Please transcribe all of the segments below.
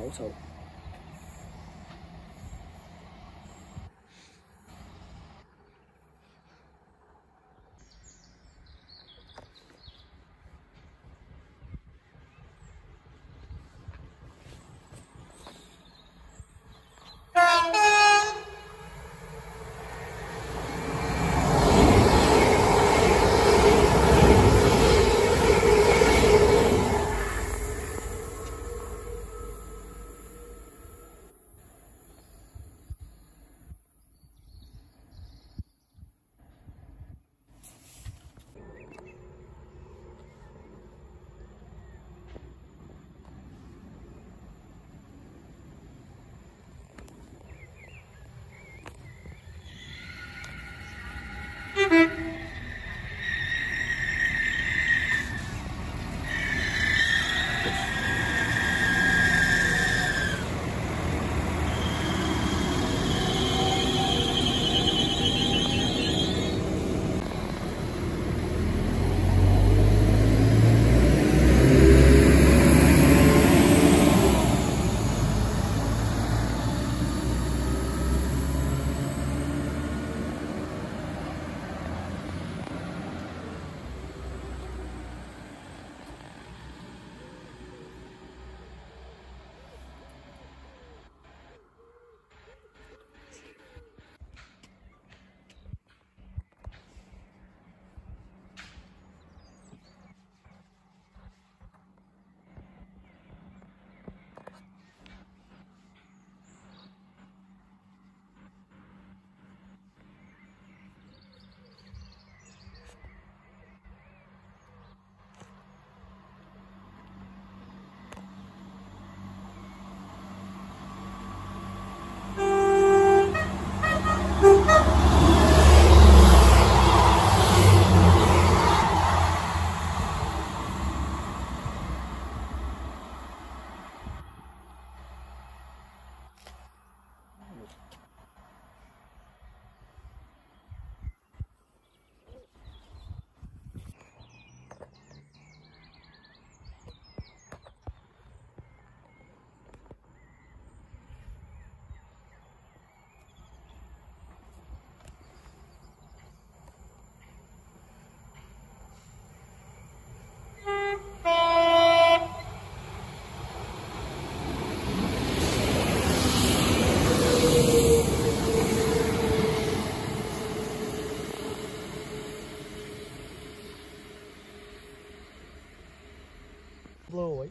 好丑 blow away.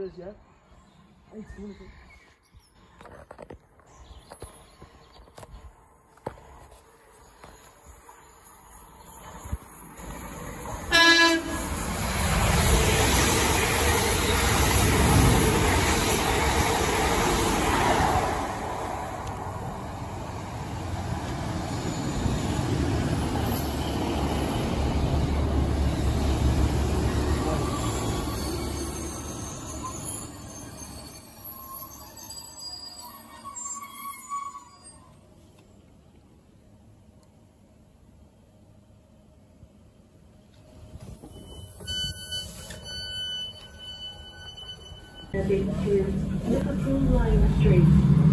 elogiar. Heading to Liverpool Lime Street.